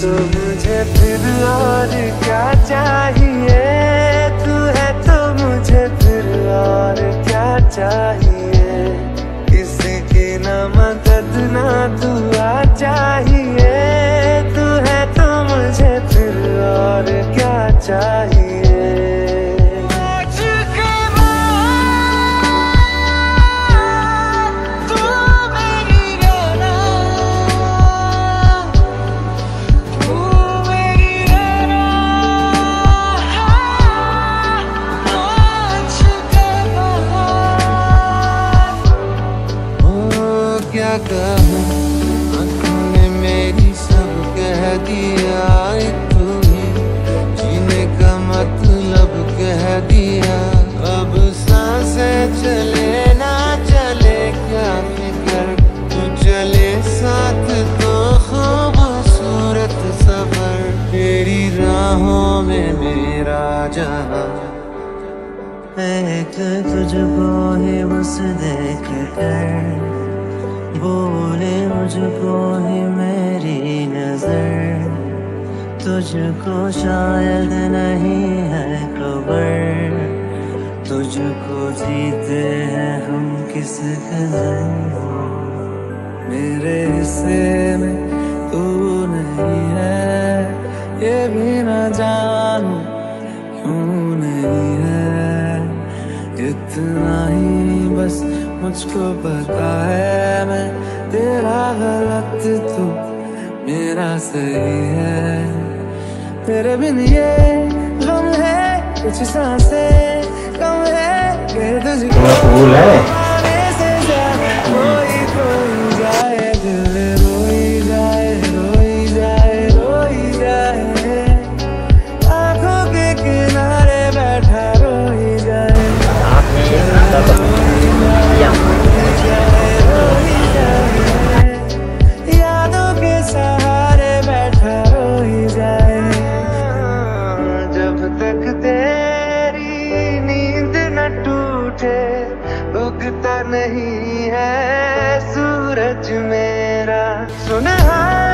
तू मुझे फिर और क्या चाहिए? मेरी सब कह दिया मतलब कह दिया अब साँसें चले ना चले क्या फ़िक्र तू में मेरा जहाँ तुझको ही बस देख कर बोले मुझको ही मेरी नज़र। तुझको शायद नहीं है खबर। तुझको जीते हैं हम किस कदर मेरे हिस्से में तू नहीं है, ये भी न जानू क्यों नहीं है? इतना ही बस मुझको पता है, मैं तेरा गलत तू मेरा सही है। तेरे बिन ये गम है, कुछ साँसें कम है तुझको फूल है? तेरी नींद न टूटे उगता नहीं है सूरज मेरा। सुनहारी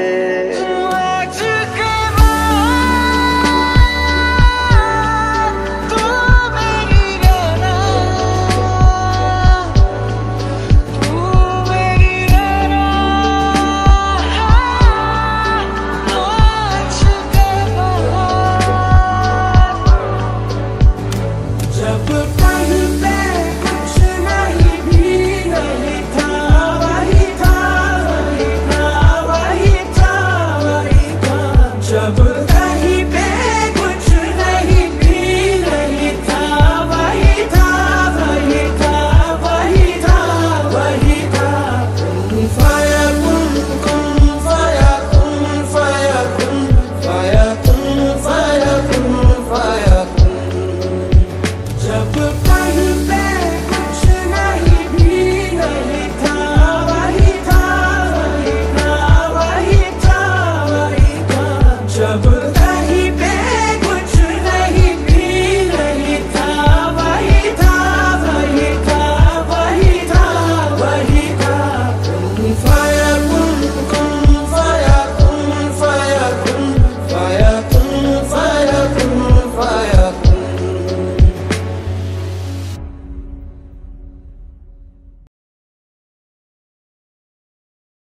Şehir